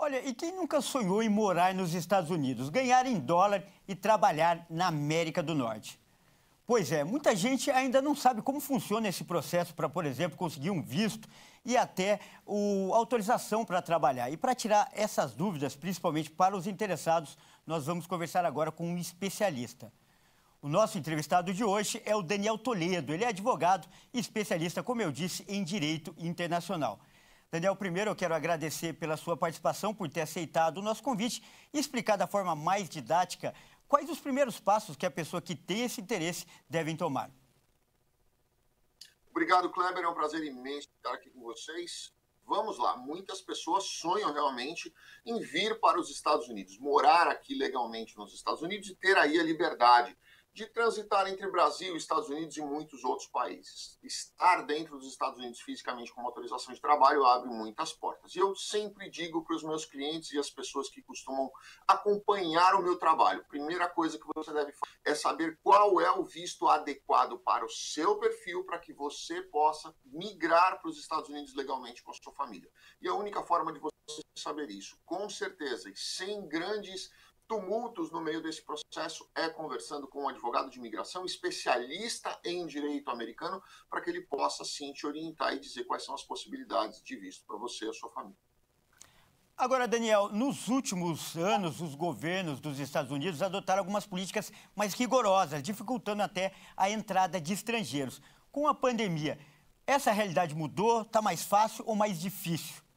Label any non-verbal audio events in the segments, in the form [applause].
Olha, e quem nunca sonhou em morar nos Estados Unidos, ganhar em dólar e trabalhar na América do Norte? Pois é, muita gente ainda não sabe como funciona esse processo para, por exemplo, conseguir um visto e até o, autorização para trabalhar. E para tirar essas dúvidas, principalmente para os interessados, nós vamos conversar agora com um especialista. O nosso entrevistado de hoje é o Daniel Toledo. Ele é advogado e especialista, como eu disse, em direito internacional. Daniel, primeiro eu quero agradecer pela sua participação, por ter aceitado o nosso convite e explicar da forma mais didática quais os primeiros passos que a pessoa que tem esse interesse devem tomar. Obrigado, Kleber. É um prazer imenso estar aqui com vocês. Vamos lá. Muitas pessoas sonham realmente em vir para os Estados Unidos, morar aqui legalmente nos Estados Unidos e ter aí a liberdade de transitar entre Brasil, Estados Unidos e muitos outros países. Estar dentro dos Estados Unidos fisicamente com uma autorização de trabalho abre muitas portas. E eu sempre digo para os meus clientes e as pessoas que costumam acompanhar o meu trabalho: primeira coisa que você deve fazer é saber qual é o visto adequado para o seu perfil para que você possa migrar para os Estados Unidos legalmente com a sua família. E a única forma de você saber isso, com certeza, e sem grandes tumultos no meio desse processo é conversando com um advogado de imigração especialista em direito americano para que ele possa sim te orientar e dizer quais são as possibilidades de visto para você e a sua família. Agora, Daniel, nos últimos anos, os governos dos Estados Unidos adotaram algumas políticas mais rigorosas, dificultando até a entrada de estrangeiros. Com a pandemia, essa realidade mudou? Está mais fácil ou mais difícil?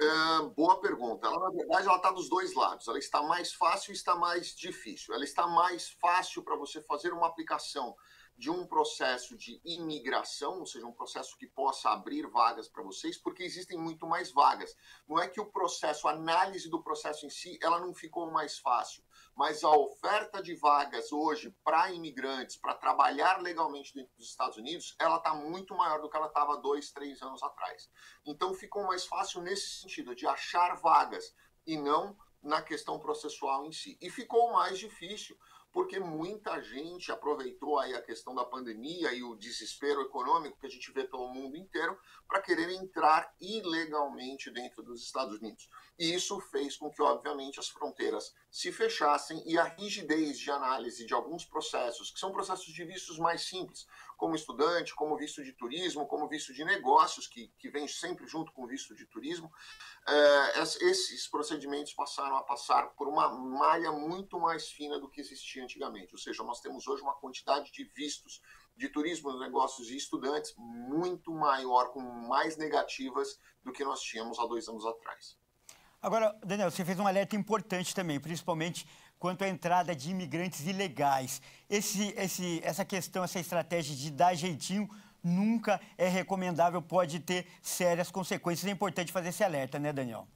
É, boa pergunta. Ela, na verdade, ela está dos dois lados. Ela está mais fácil e está mais difícil. Ela está mais fácil para você fazer uma aplicação de um processo de imigração, ou seja, um processo que possa abrir vagas para vocês, porque existem muito mais vagas. Não é que o processo, a análise do processo em si, ela não ficou mais fácil, mas a oferta de vagas hoje para imigrantes, para trabalhar legalmente dentro dos Estados Unidos, ela está muito maior do que ela estava dois, três anos atrás. Então ficou mais fácil nesse sentido, de achar vagas e não na questão processual em si. E ficou mais difícil porque muita gente aproveitou aí a questão da pandemia e o desespero econômico que a gente vê pelo mundo inteiro para querer entrar ilegalmente dentro dos Estados Unidos. E isso fez com que, obviamente, as fronteiras se fechassem e a rigidez de análise de alguns processos, que são processos de vistos mais simples, como estudante, como visto de turismo, como visto de negócios, que, que vem sempre junto com o visto de turismo, é, esses procedimentos passaram a passar por uma malha muito mais fina do que existia antigamente. Ou seja, nós temos hoje uma quantidade de vistos de turismo, negócios e estudantes muito maior, com mais negativas do que nós tínhamos há dois anos atrás. Agora, Daniel, você fez um alerta importante também, principalmente quanto à entrada de imigrantes ilegais. Esse, esse, essa questão, essa estratégia de dar jeitinho nunca é recomendável, pode ter sérias consequências. É importante fazer esse alerta, né, Daniel?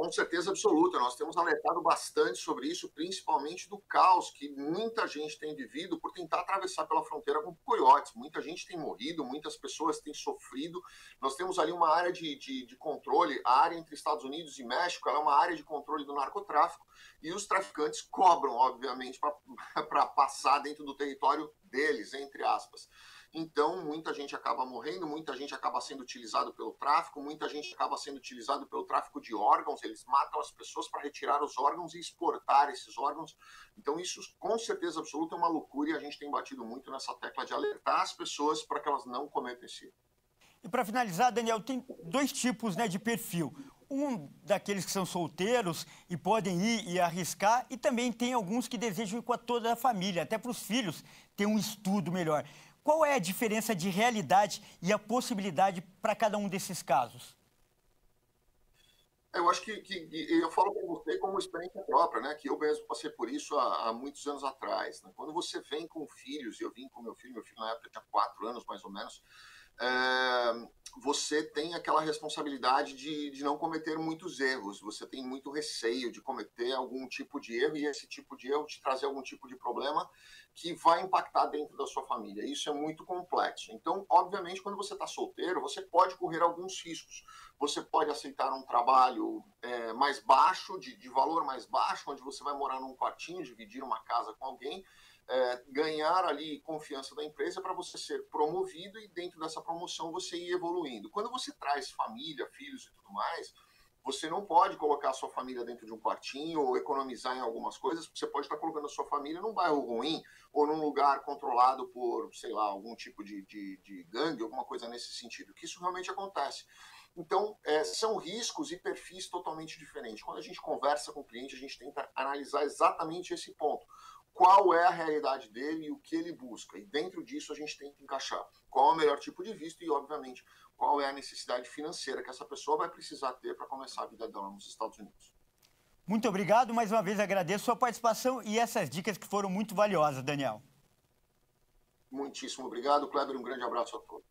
Com certeza absoluta. Nós temos alertado bastante sobre isso, principalmente do caos que muita gente tem vivido por tentar atravessar pela fronteira com coiotes. Muita gente tem morrido, muitas pessoas têm sofrido. Nós temos ali uma área de, de, de controle, a área entre Estados Unidos e México, ela é uma área de controle do narcotráfico, e os traficantes cobram, obviamente, para [laughs] passar dentro do território deles, entre aspas. Então, muita gente acaba morrendo, muita gente acaba sendo utilizado pelo tráfico, muita gente acaba sendo utilizado pelo tráfico de órgãos. Eles matam as pessoas para retirar os órgãos e exportar esses órgãos. Então, isso com certeza absoluta é uma loucura e a gente tem batido muito nessa tecla de alertar as pessoas para que elas não cometam esse. E para finalizar, Daniel, tem dois tipos né, de perfil. Um daqueles que são solteiros e podem ir e arriscar, e também tem alguns que desejam ir com toda a família, até para os filhos ter um estudo melhor. Qual é a diferença de realidade e a possibilidade para cada um desses casos? Eu acho que, que eu falo para você como experiência própria, né? Que eu mesmo passei por isso há, há muitos anos atrás. Né? Quando você vem com filhos, eu vim com meu filho, meu filho na época tinha quatro anos mais ou menos, é, você tem aquela responsabilidade de, de não cometer muitos erros, você tem muito receio de cometer algum tipo de erro e esse tipo de erro te trazer algum tipo de problema que vai impactar dentro da sua família. Isso é muito complexo. Então, obviamente, quando você está solteiro, você pode correr alguns riscos. Você pode aceitar um trabalho é, mais baixo, de, de valor mais baixo, onde você vai morar num quartinho, dividir uma casa com alguém, é, ganhar ali confiança da empresa para você ser promovido e dentro dessa promoção você ir evoluindo. Quando você traz família, filhos e tudo mais, você não pode colocar a sua família dentro de um quartinho ou economizar em algumas coisas, você pode estar colocando a sua família num bairro ruim ou num lugar controlado por, sei lá, algum tipo de, de, de gangue, alguma coisa nesse sentido, que isso realmente acontece. Então, é, são riscos e perfis totalmente diferentes. Quando a gente conversa com o cliente, a gente tenta analisar exatamente esse ponto. Qual é a realidade dele e o que ele busca. E dentro disso, a gente tem que encaixar qual é o melhor tipo de visto e, obviamente, qual é a necessidade financeira que essa pessoa vai precisar ter para começar a vida dela nos Estados Unidos. Muito obrigado. Mais uma vez agradeço a sua participação e essas dicas que foram muito valiosas, Daniel. Muitíssimo obrigado, Kleber. Um grande abraço a todos.